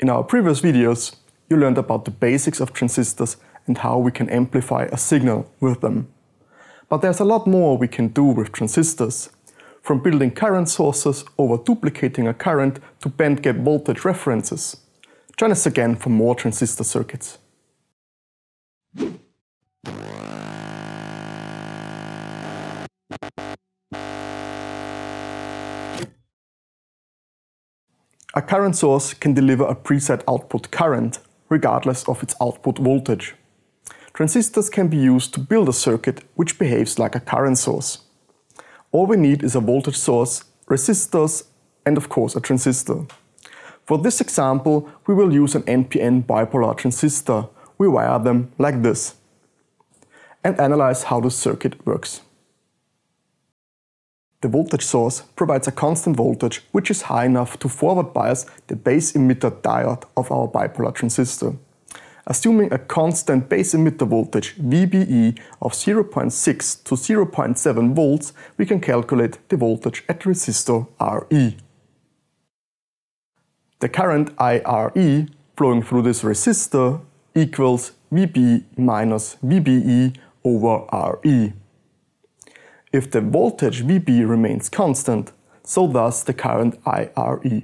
In our previous videos, you learned about the basics of transistors and how we can amplify a signal with them. But there's a lot more we can do with transistors. From building current sources over duplicating a current to bandgap voltage references. Join us again for more transistor circuits. A current source can deliver a preset output current, regardless of its output voltage. Transistors can be used to build a circuit which behaves like a current source. All we need is a voltage source, resistors, and of course a transistor. For this example, we will use an NPN bipolar transistor. We wire them like this and analyze how the circuit works. The voltage source provides a constant voltage which is high enough to forward bias the base emitter diode of our bipolar transistor. Assuming a constant base emitter voltage VBE of 0.6 to 0.7 volts, we can calculate the voltage at resistor RE. The current IRE flowing through this resistor equals VB minus VBE over RE. If the voltage VB remains constant, so does the current IRE.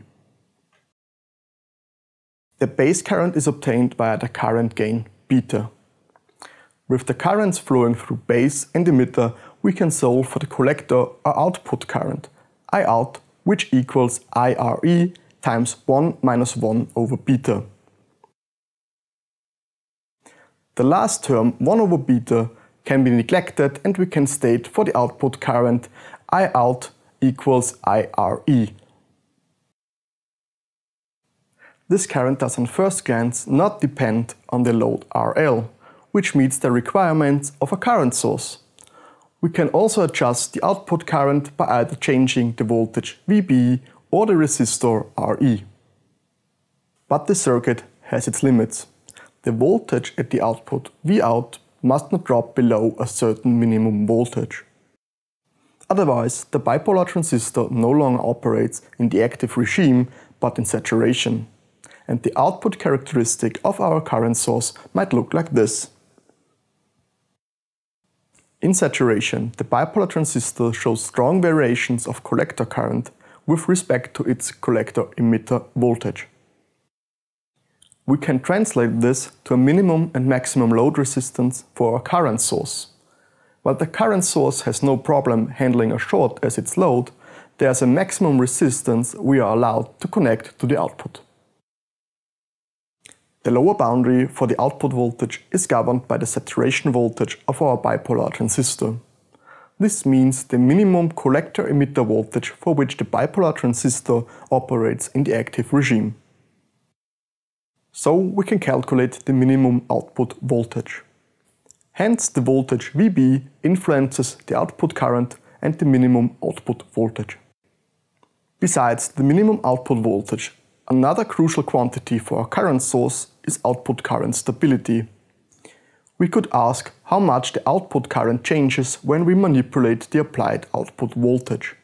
The base current is obtained via the current gain beta. With the currents flowing through base and emitter, we can solve for the collector or output current, Iout, which equals IRE times 1 minus 1 over beta. The last term, 1 over beta, can be neglected and we can state for the output current I out equals IRE this current does on first glance not depend on the load RL, which meets the requirements of a current source. We can also adjust the output current by either changing the voltage VB or the resistor RE. But the circuit has its limits. The voltage at the output Vout must not drop below a certain minimum voltage. Otherwise, the bipolar transistor no longer operates in the active regime but in saturation and the output characteristic of our current source might look like this. In saturation, the bipolar transistor shows strong variations of collector current with respect to its collector emitter voltage. We can translate this to a minimum and maximum load resistance for our current source. While the current source has no problem handling a short as its load, there's a maximum resistance we are allowed to connect to the output. The lower boundary for the output voltage is governed by the saturation voltage of our bipolar transistor. This means the minimum collector-emitter voltage for which the bipolar transistor operates in the active regime. So we can calculate the minimum output voltage. Hence the voltage VB influences the output current and the minimum output voltage. Besides the minimum output voltage, Another crucial quantity for a current source is output current stability. We could ask how much the output current changes when we manipulate the applied output voltage.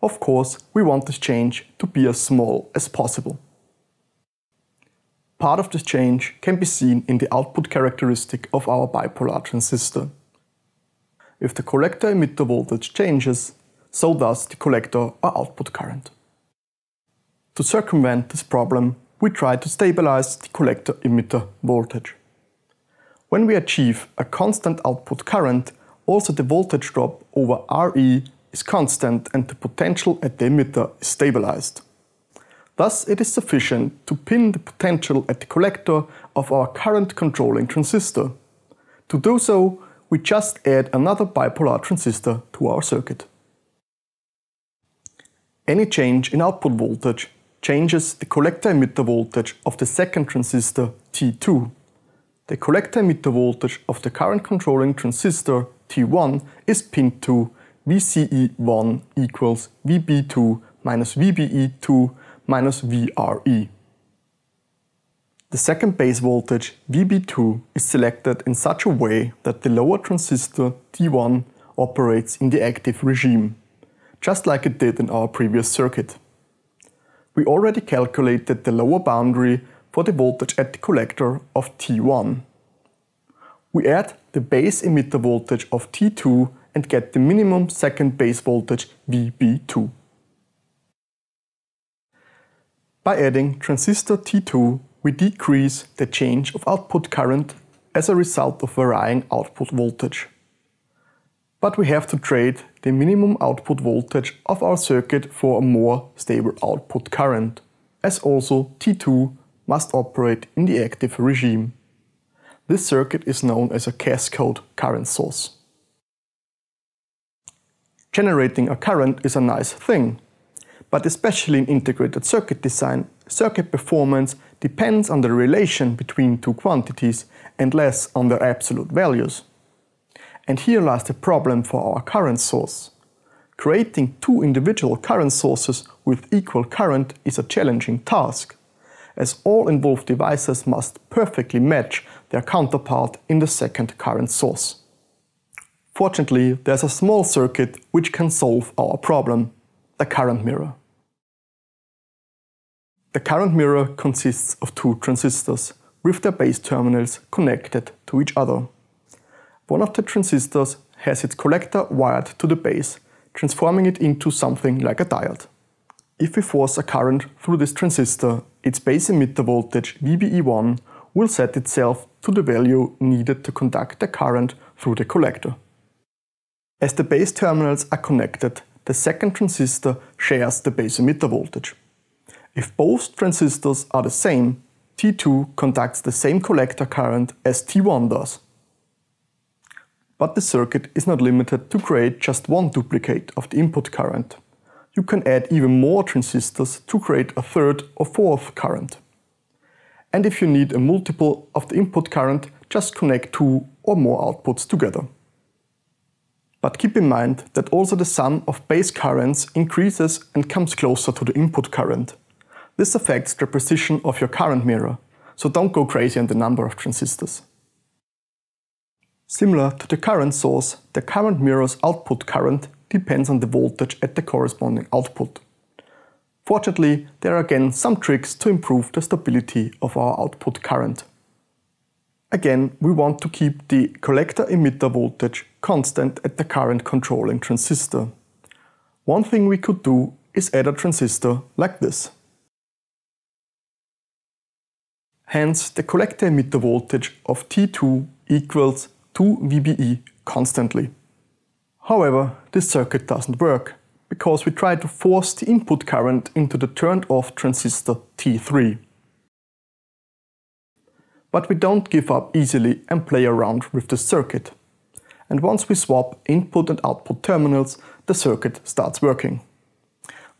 Of course, we want this change to be as small as possible. Part of this change can be seen in the output characteristic of our bipolar transistor. If the collector-emitter voltage changes, so does the collector or output current. To circumvent this problem, we try to stabilize the collector-emitter voltage. When we achieve a constant output current, also the voltage drop over Re is constant and the potential at the emitter is stabilized. Thus, it is sufficient to pin the potential at the collector of our current controlling transistor. To do so, we just add another bipolar transistor to our circuit. Any change in output voltage changes the collector-emitter voltage of the second transistor T2. The collector-emitter voltage of the current controlling transistor T1 is pinned to VCE1 equals VB2 minus VBE2 minus VRE. The second base voltage, VB2, is selected in such a way that the lower transistor T1 operates in the active regime, just like it did in our previous circuit we already calculated the lower boundary for the voltage at the collector of T1. We add the base emitter voltage of T2 and get the minimum second base voltage VB2. By adding transistor T2, we decrease the change of output current as a result of varying output voltage. But we have to trade the minimum output voltage of our circuit for a more stable output current, as also T2 must operate in the active regime. This circuit is known as a cascode current source. Generating a current is a nice thing, but especially in integrated circuit design, circuit performance depends on the relation between two quantities and less on their absolute values. And here lies the problem for our current source. Creating two individual current sources with equal current is a challenging task, as all involved devices must perfectly match their counterpart in the second current source. Fortunately, there's a small circuit which can solve our problem, the current mirror. The current mirror consists of two transistors with their base terminals connected to each other. One of the transistors has its collector wired to the base, transforming it into something like a diode. If we force a current through this transistor, its base emitter voltage VBE1 will set itself to the value needed to conduct the current through the collector. As the base terminals are connected, the second transistor shares the base emitter voltage. If both transistors are the same, T2 conducts the same collector current as T1 does. But the circuit is not limited to create just one duplicate of the input current. You can add even more transistors to create a third or fourth current. And if you need a multiple of the input current, just connect two or more outputs together. But keep in mind that also the sum of base currents increases and comes closer to the input current. This affects the precision of your current mirror, so don't go crazy on the number of transistors. Similar to the current source, the current mirror's output current depends on the voltage at the corresponding output. Fortunately, there are again some tricks to improve the stability of our output current. Again, we want to keep the collector-emitter voltage constant at the current controlling transistor. One thing we could do is add a transistor like this. Hence, the collector-emitter voltage of T2 equals 2 VBE constantly. However, this circuit doesn't work, because we try to force the input current into the turned off transistor T3. But we don't give up easily and play around with the circuit. And once we swap input and output terminals, the circuit starts working.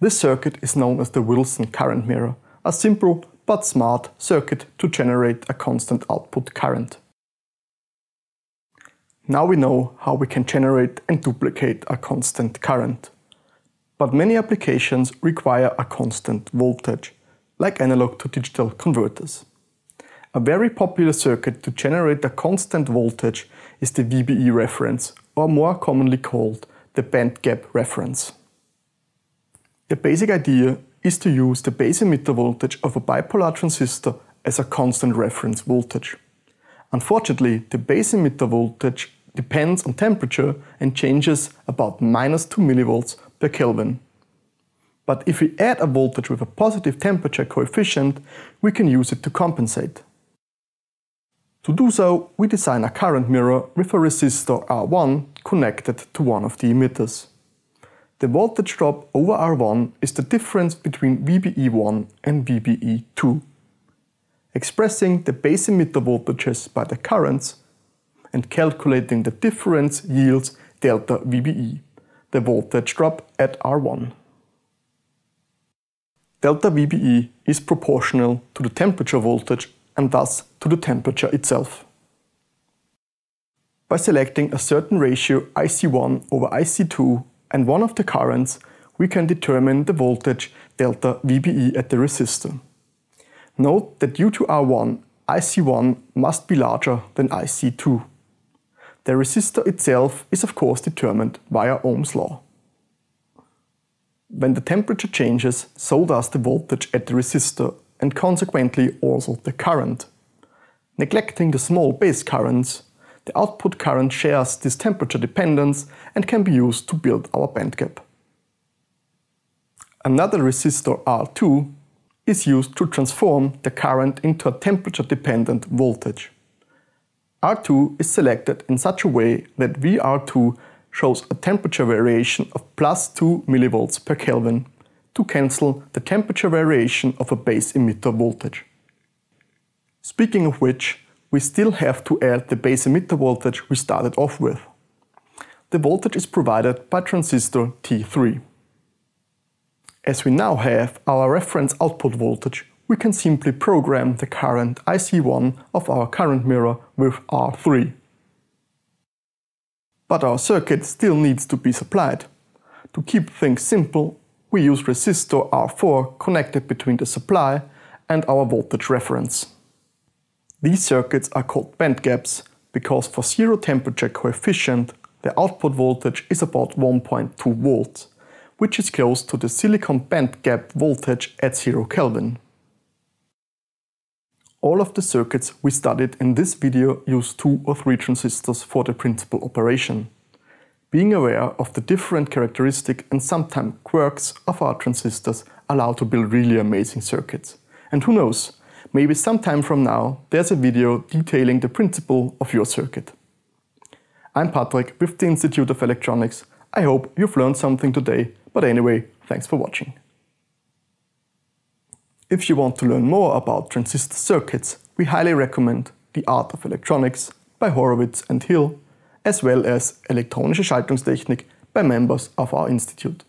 This circuit is known as the Wilson current mirror, a simple but smart circuit to generate a constant output current. Now we know how we can generate and duplicate a constant current. But many applications require a constant voltage, like analog to digital converters. A very popular circuit to generate a constant voltage is the VBE reference, or more commonly called the band gap reference. The basic idea is to use the base emitter voltage of a bipolar transistor as a constant reference voltage. Unfortunately, the base emitter voltage depends on temperature and changes about minus 2 millivolts per Kelvin. But if we add a voltage with a positive temperature coefficient, we can use it to compensate. To do so, we design a current mirror with a resistor R1 connected to one of the emitters. The voltage drop over R1 is the difference between VBE1 and VBE2. Expressing the base emitter voltages by the currents, and calculating the difference yields delta VBE, the voltage drop at R1. Delta VBE is proportional to the temperature voltage and thus to the temperature itself. By selecting a certain ratio IC1 over IC2 and one of the currents, we can determine the voltage delta VBE at the resistor. Note that due to R1, IC1 must be larger than IC2. The resistor itself is of course determined via Ohm's law. When the temperature changes, so does the voltage at the resistor, and consequently also the current. Neglecting the small base currents, the output current shares this temperature dependence and can be used to build our bandgap. Another resistor R2 is used to transform the current into a temperature-dependent voltage. R2 is selected in such a way that VR2 shows a temperature variation of plus 2 mV per Kelvin to cancel the temperature variation of a base emitter voltage. Speaking of which, we still have to add the base emitter voltage we started off with. The voltage is provided by transistor T3. As we now have our reference output voltage, we can simply program the current IC1 of our current mirror with R3. But our circuit still needs to be supplied. To keep things simple, we use resistor R4 connected between the supply and our voltage reference. These circuits are called band gaps because for zero temperature coefficient the output voltage is about 1.2 volts which is close to the silicon band gap voltage at 0 Kelvin. All of the circuits we studied in this video use two or three transistors for the principal operation. Being aware of the different characteristic and sometimes quirks of our transistors allow to build really amazing circuits. And who knows, maybe sometime from now there's a video detailing the principle of your circuit. I'm Patrick with the Institute of Electronics. I hope you've learned something today but anyway, thanks for watching. If you want to learn more about transistor circuits, we highly recommend The Art of Electronics by Horowitz and Hill, as well as Elektronische Schaltungstechnik by members of our institute.